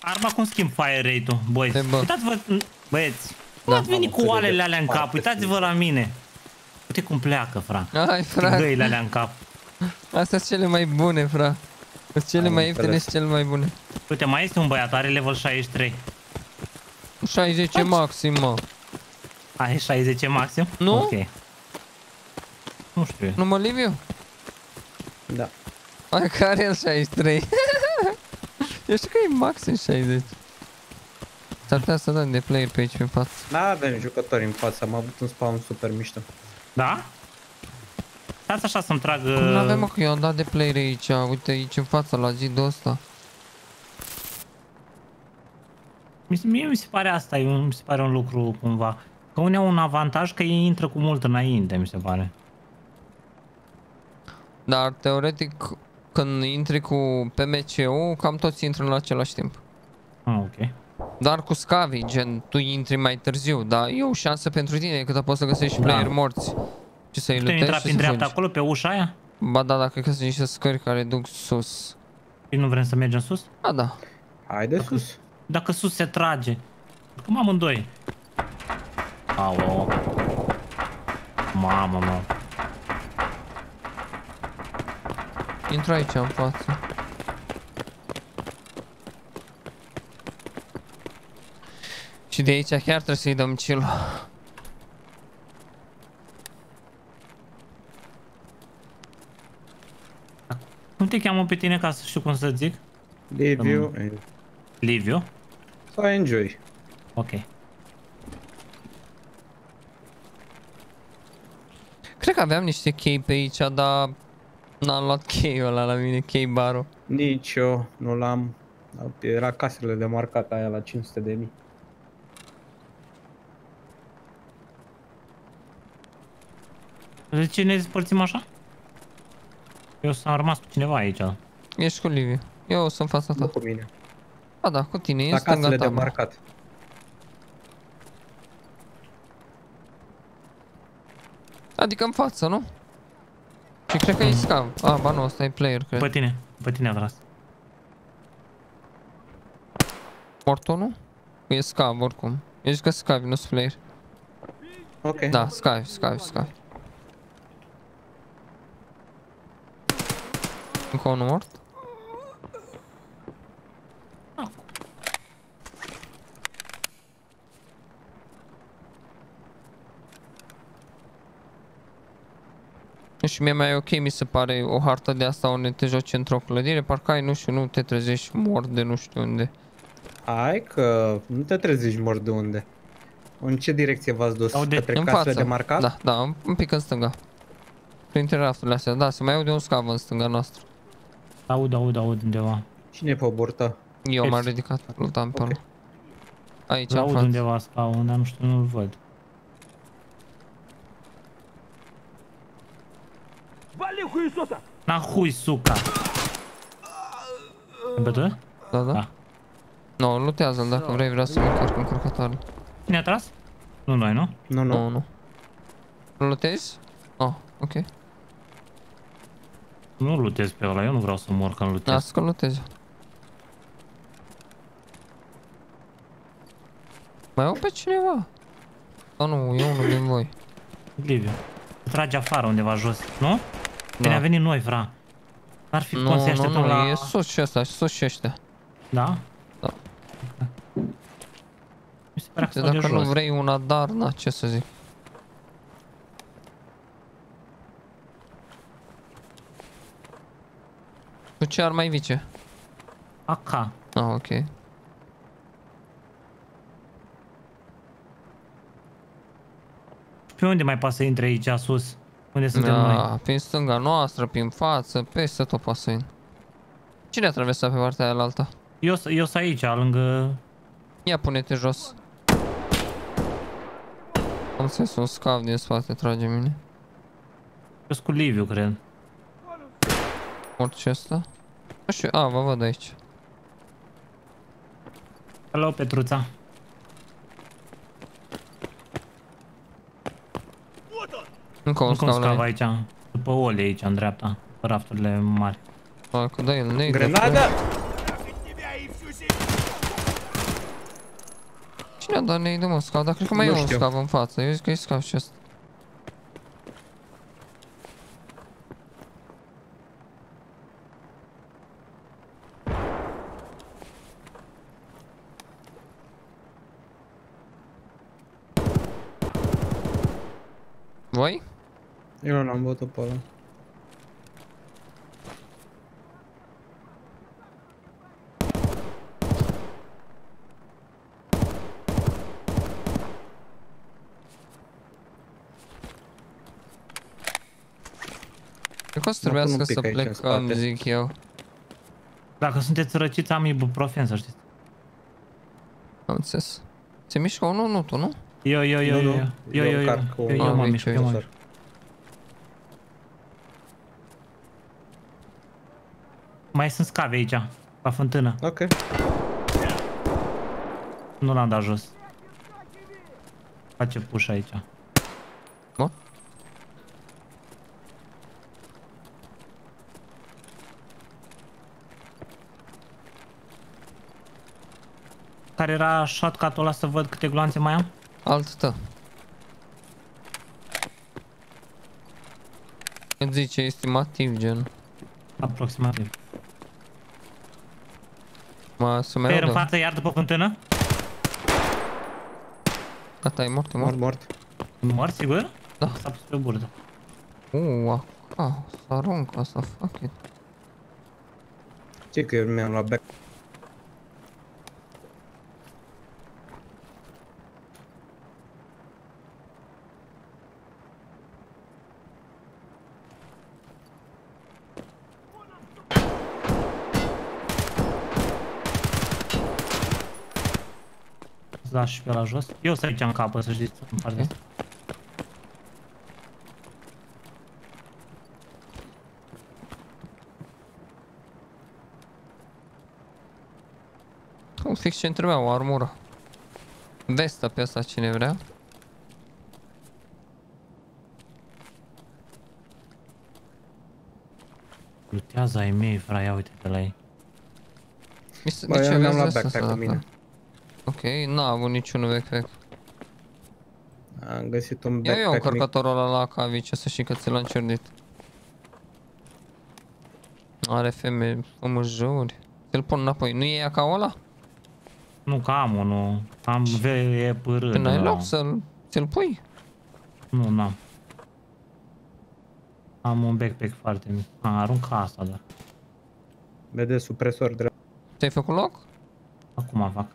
Arma cum schimb fire rate-ul, băi. Te bă. Uitați-vă, băieți. Nu Da. ați venit Am cu înțeles oalele de alea în cap, parte, uitați-vă la mine. Uite cum pleacă, fra. Hai, frate. Găile alea în cap. Astea sunt cele mai bune, fra. Sunt cele Am mai ieftine înțeles. și cele mai bune. Uite, mai este un băiat, are level 63. 60 e maxim, mă. Ai 60 maxim? Nu? Ok. Nu știu. Nu mă, Liviu? Da. Hai că are el 63. Eu știu că e maxim 60. S-ar putea să dăm de player pe aici pe față. Da, avem jucători în față, am avut un spawn super mișto. Da? Stați așa să-mi trag... Cum uh, n-avem mă că eu am dat de player aici, uite aici în față la zidul ăsta. Mi se- Mie mi se pare asta, e un- mi se pare un lucru cumva. Că unii au un avantaj că ei intră cu mult înainte, mi se pare. Dar teoretic când intri cu PMC-ul, cam toți intră la același timp. Ah, ok. Dar cu scavi, gen, tu intri mai târziu, dar e o șansă pentru tine, că poți să găsești Da. player morți. Și să-i Putem intra lutești prin și să dreapta fugi. acolo, pe ușa aia? Ba da, dacă că sunt niște scări care duc sus. Și nu vrem să mergem sus? Ba da. Haide sus. Dacă sus se trage. Cum amândoi. Alo. Mamă, mă. Intră aici în față. Și de aici chiar trebuie să-i dăm chill. Cum te cheamă pe tine ca să știu cum să zic? Liviu. Liviu? Sau enjoy. Ok. Cred că aveam niște chei pe aici, dar n-am luat cheiul ăla la mine, chei barul. Nici eu nu l-am. Era casele de marcat aia la 500 de mii. De ce ne despărțim așa? Eu s-am rămas cu cineva aici. Ești cu Liviu. Eu sunt în fața Nu ta. cu mine. Ba da, cu tine, e La în stânga casele de ta. bă. marcat. Adică în față, nu? Și cred că e scav. Ah, ba nu, ăsta e player, cred. Pe tine. Pe tine a tras. Mortul, nu? E scav, oricum. Eu zic că scavi, nu sunt player. Ok. Da, scavi, scavi, scavi. Încă unul mort? Și mie mai e ok, mi se pare, o hartă de asta unde te joci într-o clădire, parcă ai, nu știu, nu te trezești mort de nu știu unde. Hai că nu te trezești mort de unde. În ce direcție v-ați dus? Aude, Către în casele față. de marcat? Da, da, un- un pic în stânga. Printre rafturile astea, da, se mai aude un scav în stânga noastră. Aud, aud, aud undeva. Cine e pe burtă? Eu m-am Eps. ridicat, plutam pe Ok. ăla. Aici, Îl în aud față. undeva scaun, dar nu știu, nu-l văd. Na hui suca. E pe tu? Da, da? Da. Nu, no, lutează-l dacă vrei, vreau să mă încarc încărcătoare. Cine a tras? Nu noi, nu? Nu, nu. Nu, nu. Îl lutezi? Oh, ok. Nu lutez pe ăla, eu nu vreau să mor când lutez. Lasă că lutezi. Mai au pe cineva? Sau nu, e unul din voi. Liviu. Trage afară undeva jos, nu? Bine, Da. a venit noi, fra. N-ar fi Nu, cum să nu, așteptăm nu, la... e sus și ăsta, și sus și ăștia. Da? Da. Mi se părea că Uite, stau de dacă nu jos. vrei una dar, na, ce să zic. Cu ce ar mai vice? AK. Ah, ok. Pe unde mai poate să intre aici sus? Unde suntem noi? Da, prin stânga noastră, prin față, peste tot poate să in. Cine a traversat pe partea aia la alta? Eu, s- eu sunt aici, lângă... Ia pune-te jos. Am sens un scav din spate, trage mine. Eu sunt cu Liviu, cred. Mort și ăsta? Nu știu, a, vă văd aici. Hello, Petruța. Încă un Încă un scav la scav mine. aici. După ole aici, în dreapta. Pe rafturile mari. Hai, că dă el, ne Grenadă! Cine a dat ne mă scav? Dar cred că mai Nu e un știu. scav în față. Eu zic că e scav și ăsta. Voi? Eu nu l-am văzut pe ăla. Cred că o să Mă pun trebuiască un pic să aici în plecăm, spate. zic eu. Dacă sunteți răciți, am ibuprofen, să știți. Am înțeles. Se mișcă unul, nu tu, nu? Eu, eu, eu, Nu, eu, nu. eu, Eu eu, eu, încarc cu- eu, eu Ah, mă mici, mișc, eu mă uite. mișc. Mai sunt scave aici, la fântână. Ok. Nu l-am dat jos. Face push aici. Bun. Care era shotcut-ul ăla să văd câte gloanțe mai am? Alt tău. Îți zice estimativ, gen. Aproximativ. Mă, să Pe în mereu față, iar după fântână? Gata, e mort, e Mort, mort. mort. Mort, sigur? Da. S-a pus pe burdă. Uuu, ah, să arunc asta, fuck it. Ce că eu mi-am luat back. Las și pe la jos. Eu sunt aici în capă, să știți, în partea asta. Un fix ce trebuia, o armură. Vestă pe asta cine vrea. Lutează ai mei, fraia, uite de la ei. Mi se- Bă, de ce eu mi-am aveți luat asta backpack cu dată? mine. Ok, n-a avut niciun backpack. Am găsit un Ia eu un backpack mic. încărcător ăla la Cavice, să știi că ți l-am ciordit. Are feme, omăjuri. Ți-l pun înapoi. Nu e ea ca ăla? Nu, că am unul. Am VE pârâ. Când ai loc să-l ți-l pui. Nu, n-am. Am un backpack foarte mic. A, arunc asta, da. Vede supresor drept. Ți-ai făcut loc? Acum fac.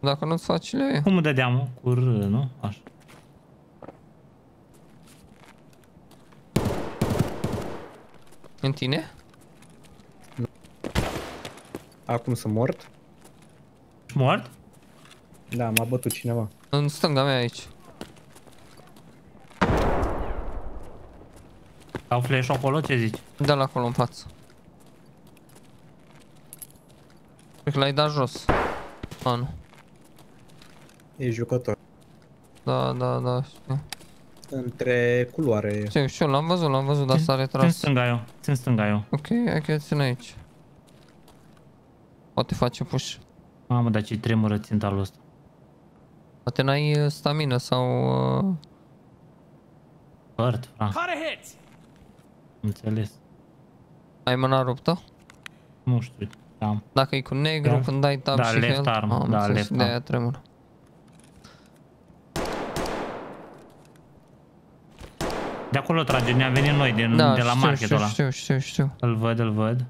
Dacă nu-ți faci le Cum dădeam, mă? Cu R, nu? Așa. În tine? Acum sunt mort. Ești mort? Da, m-a bătut cineva. În stânga mea aici. Au flash acolo? Ce zici? De la acolo în față. Cred că l-ai dat jos. A, nu. E jucător. Da, da, da, știu. Între culoare. Știu, știu, l-am văzut, l-am văzut, dar s-a Țin retras. stânga eu. Țin stânga eu. Ok, hai că țin aici. Poate face push. Mamă, dar ce tremură ținta lui ăsta. Poate n-ai uh, stamina sau... Uh... Hurt, fra. Caught a hit! Înțeles. Ai mâna ruptă? Nu știu. Am. Dacă e cu negru, Da. când dai tab Da, și left health, arm, am da, înțeles, left de arm. aia tremură. De acolo trage, ne-am venit noi, din, Da, de la știu, marketul știu, ăla. știu, știu, știu. Îl văd, îl văd.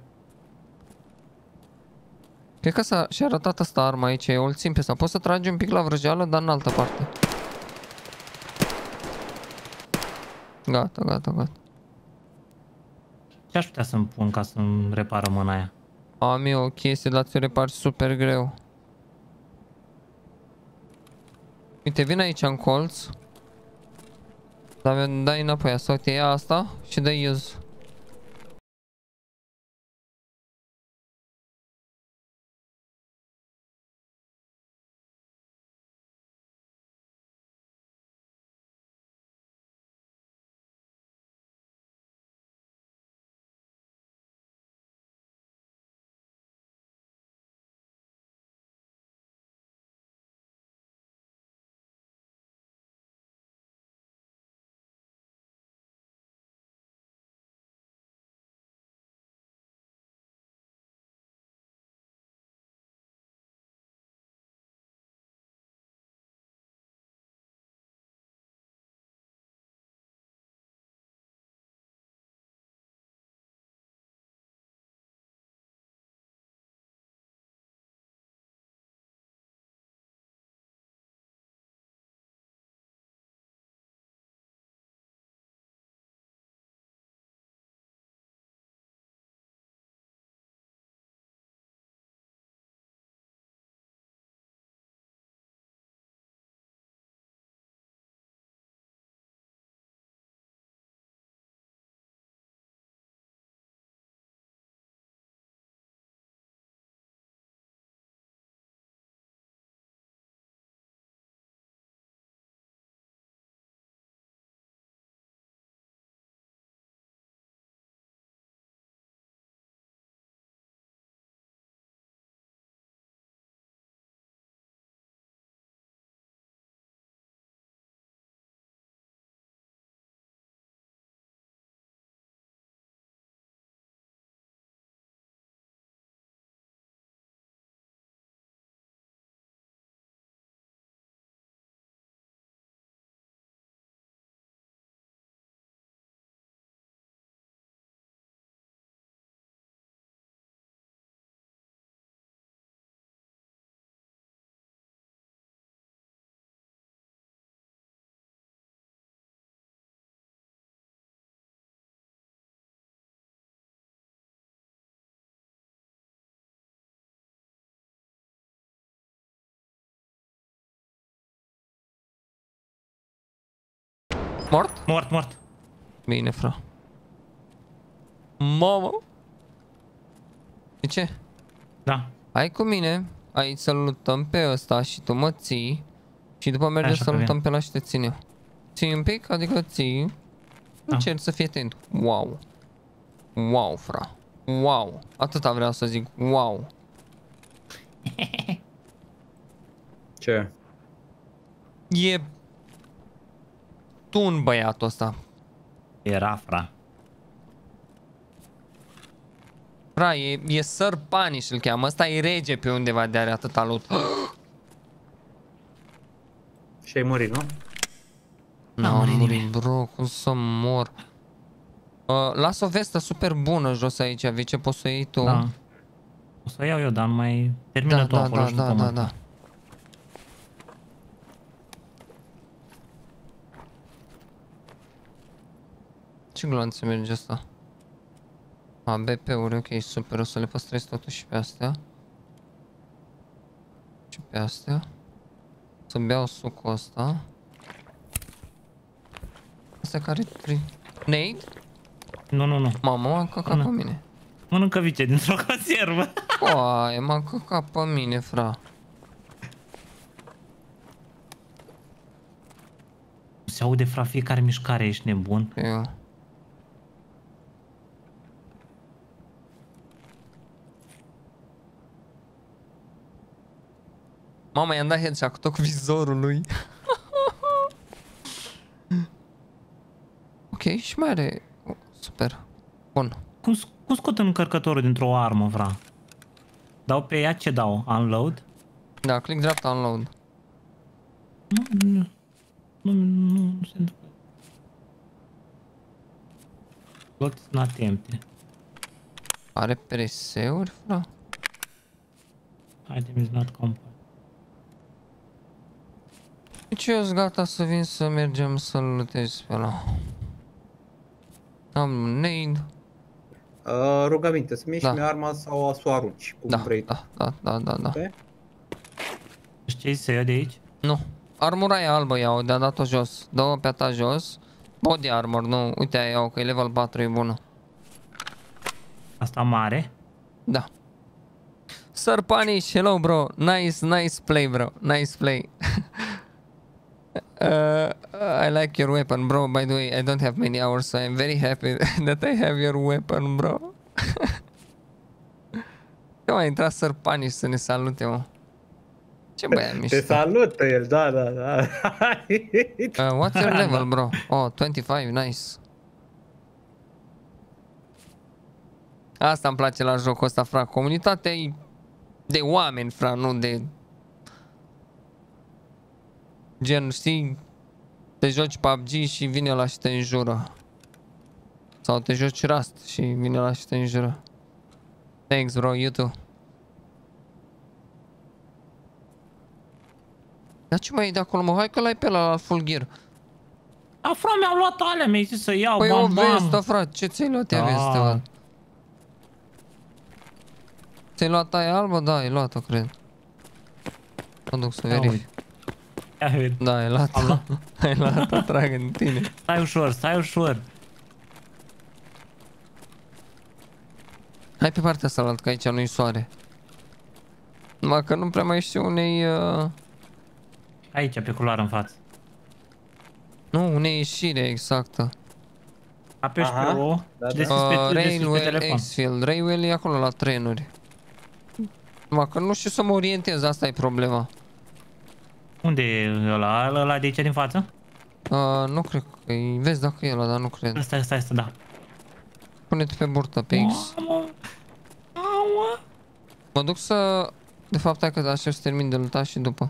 Cred că s-a și arătat asta arma aici, eu îl țin pe asta. Poți să tragi un pic la vrăjeală, dar în altă parte. Gata, gata, gata. Ce aș putea să-mi pun ca să-mi repară mâna aia? Am eu o chestie, dar ți-o repari super greu. Uite, vin aici în colț. Dar dai înapoi asta, uite, ia asta și dai use. Mort? Mort, mort. Bine, fra. Mamă! De ce? Da. Hai cu mine, aici să luptăm pe ăsta și tu mă ții și după mergem Așa să că luptăm pe ăla și te țin eu. Ții un pic, adică ții. Da. Încerc să fii atent. Wow. Wow, fra. Wow. Atâta vreau să zic. Wow. Ce? E tun băiatul ăsta. Era, fra. Fra, e, e Sir Punish îl cheamă. Ăsta e rege pe undeva de are atâta loot. Și ai murit, nu? N-a N-am murit murit, nimeni. bro, cum să mor. Uh, las o vestă super bună jos aici, vei ce poți să o iei tu. Da. O să o iau eu, dar nu mai termină da, tu da, acolo da, și da, după da, mă. da. Ce gloanțe merge asta? A, BP-uri, ok, super, o să le păstrez totuși pe astea. Și pe astea. Să beau sucul ăsta. Asta care tri... Nade? Nu, nu, nu. Mamă, m-a căcat Nu. pe mine. Mănâncă vice dintr-o conservă. Oaie, m-a căcat pe mine, fra. Se aude, fra, fiecare mișcare, ești nebun. Eu. Mama, i-am dat headshot tot cu vizorul lui. ok, și mai are... oh, Super. Bun. Cum, sc- cum scot încărcătorul dintr-o armă, fra? Dau pe ea ce dau? Unload? Da, click dreapta unload. Nu, nu, nu, nu, nu se întâmplă. Slot is not empty. Are PRS-uri, fra? Item is not complete. Deci eu sunt gata să vin să mergem să-l lutez pe ăla. Am un nade. Uh, rugăminte, să miști Da. da. arma sau să o arunci, cum Da, vrei. da, da, da, da, da. Ok? Știi să iau de aici? Nu. Armura e albă iau, de-a dat-o jos. Dă-o pe a ta jos. Body armor, nu. Uite aia iau, că e level 4, e bună. Asta mare. Da. Sir Punish, hello bro. Nice, nice play bro. Nice play. Uh, I like your weapon bro. By the way, I don't have many hours, so I'm very happy that I have your weapon bro. Eu a intrat Sir Punish să ne salute, mă. Ce băiat mișto. Te salută el, da, da, da. Uh, what's your level, bro? Oh, 25, nice. Asta îmi place la jocul ăsta, fra. Comunitatea e de oameni, fra, nu de... Gen, știi, te joci PUBG și vine la și te înjură. Sau te joci Rust și vine la și te înjură. Thanks, bro, you too. Dar ce mai e de acolo, mă? Hai că l-ai pe la full gear. A, fra, mi-au luat alea, mi-ai zis să iau, Păi o bam, bam. vestă, frate, ce ți-ai luat ea Da. vestă, mă? Ți-ai luat aia albă? Da, ai luat-o, cred. Mă duc să Ia verific. Uite. Ia uite. Da, ai luat-o. Am luat. ai luat-o, trag în tine. Stai ușor, stai ușor. Hai pe partea asta, că aici nu-i soare. Numai că nu prea mai știu unei... Uh... Aici, pe culoare în față. Nu, unei ieșire exactă. Apeși Aha. pe O Da, și da. deschizi pe, Uh, deschizi pe Railway telefon. Xfield. Railway e acolo la trenuri. Numai că nu știu să mă orientez, asta e problema. Unde e ăla? Ăla de aici din față? Uh, nu cred că e... Vezi dacă e ăla, dar nu cred. Asta, asta, asta, da. Pune-te pe burtă, pe X. Mamă! Mamă! Mă duc să... De fapt, hai că așa să termin de lupta și după.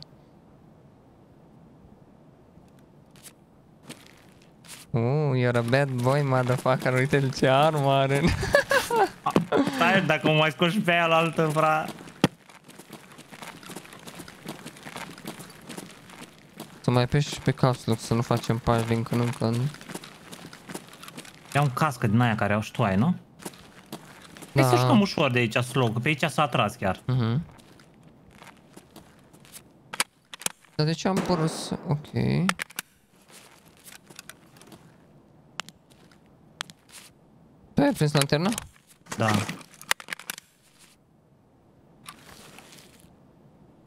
Uh, you're a bad boy, motherfucker. Uite-l ce armă are. Stai, dacă mă mai scoși pe aia la altă, fra... Să mai apeși și pe capslock să nu facem pași din când în când. Ia un cască din aia care au ștoaie, nu? Da. Hai să jucăm ușor de aici slog, pe aici s-a atras chiar. Uh -huh. Dar de ce am părăs... Ok. Pe ai prins lanterna? Da.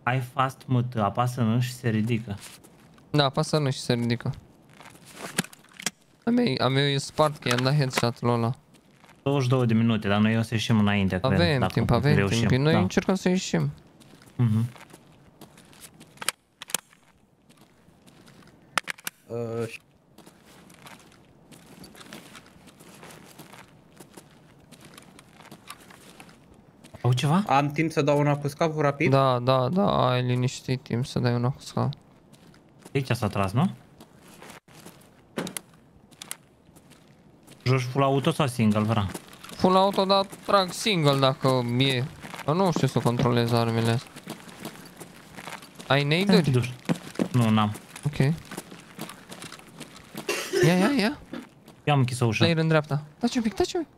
Ai fast mut, apasă nu și se ridică. Da, apasă nu și se ridică. A meu, a meu e spart că i-am dat headshot-ul ăla. 22 de minute, dar noi o să ieșim înainte, cred, Avem dacă timp, avem reușim. timp. Noi da. încercăm să ieșim. Mhm. Uh, și- Au ceva? am timp să dau una cu scapul rapid? Da, da, da, ai liniștit timp să dai una cu scaun. Aici s-a tras, nu? Joci full auto sau single, vrea? Full auto, dar trag single dacă e. Dar nu știu să controlez armele astea. Ai nade Duș. Nu, n-am. Ok. Ia, ia, ia. Eu am închis o ușă. Player în dreapta. Taci un pic, taci un pic.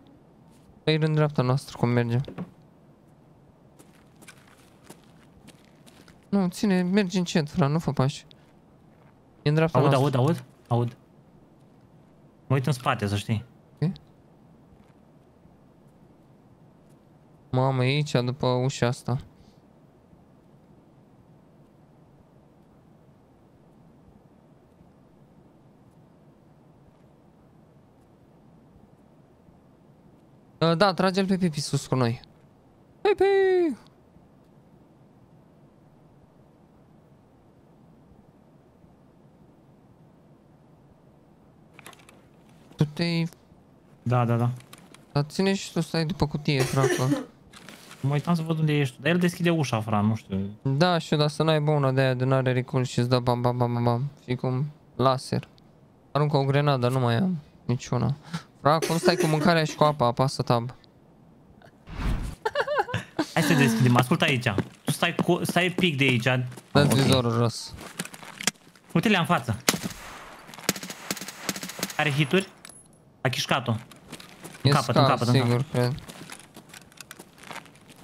Player în dreapta noastră, cum merge. Nu, ține, mergi încet, frate, nu fă pași. E în dreapta Aud, noastră. aud, aud, aud. Mă uit în spate, să știi. Mamă, e aici, după ușa asta. Uh, Da, trage-l pe Pipi sus cu noi. Pipi! Tu te-ai... Da, da, da. Dar ține și tu stai după cutie, frate. Mă uitam să văd unde ești tu. Dar el deschide ușa, fra, nu știu. Da, știu, dar să n-ai una de aia de n-are recul și îți dă bam bam bam bam bam. Fii cum laser. Aruncă o grenadă, nu mai am niciuna. Fra, cum stai cu mâncarea și cu apa? Apasă tab. Hai să deschidem, ascultă aici. Tu stai, cu, stai pic de aici. Dă-ți Ok. vizorul jos. Uite-le în față. Are hituri? A chișcat-o. E capăt, în scar, capăt, în sigur, cred.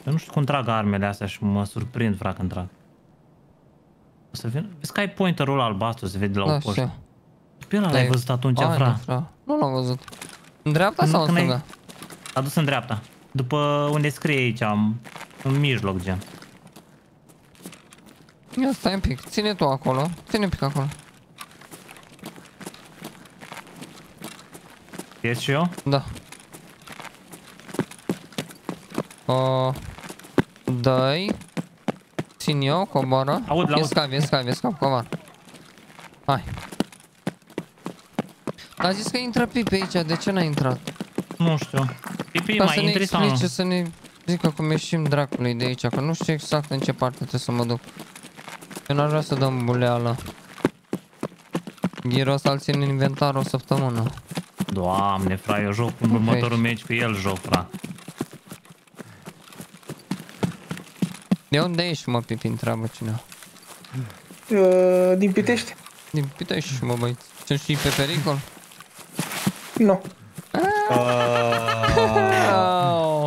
Eu nu știu cum trag armele astea și mă surprind, frate, când trag. O să vin... Vezi că ai pointerul ăla albastru, se vede de la Da, o poștă. știu. Pe ăla l-ai văzut atunci, Ai, fra. nu, fra. Nu l-am văzut. În dreapta Nu, sau în când ai- stânga? A dus în dreapta. După unde scrie aici, am- în mijloc, gen. Ia stai un pic, ține tu acolo. Ține un pic acolo. Ies și eu? Da. Uh, dai. Țin eu, coboară. Aud, E l-aud. scap, e scap, e scap, coboară. Hai. A zis că intră Pipi aici, de ce n-a intrat? Nu știu. Pipi, Ca mai să ne intri sau nu? explice, să ne zică cum ieșim dracului de aici, că nu știu exact în ce parte trebuie să mă duc. Eu n-aș vrea să dăm buleală. Ghiro ăsta îl țin în inventar o săptămână. Doamne, fra, eu joc în următorul meci cu el joc, fra. De unde ești, mă, Pipi, întreabă cineva. Uh, din Pitești? Din Pitești, mă, băi. Ce știi pe pericol? Nu. Oh,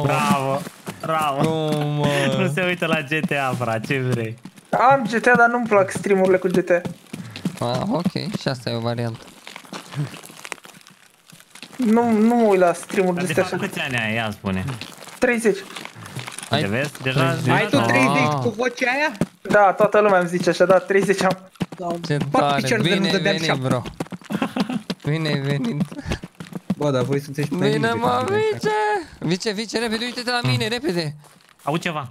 Bravo, bravo. cum, mă? Nu se uită la GTA, fra, ce vrei? Am GTA, dar nu-mi plac streamurile cu GTA. Ah, ok, și asta e o variantă. Nu, nu mă uit la streamuri Dar de de astea fapt așa. câți ani ai, ia spune. 30. Ai De vezi? Deja... 30. deja Ai tu da. 30 Ah. cu vocea aia? Da, toată lumea îmi zice așa, da, 30 am. Ce Bă, tare, picior de nu bine ai dădeam venit, șapte. bro. Bine ai venit. Bă, dar voi sunteți pe Bine, nimic, mă, adică. Vice! Vice, Vice, repede, uite-te la mine, repede! Au ceva.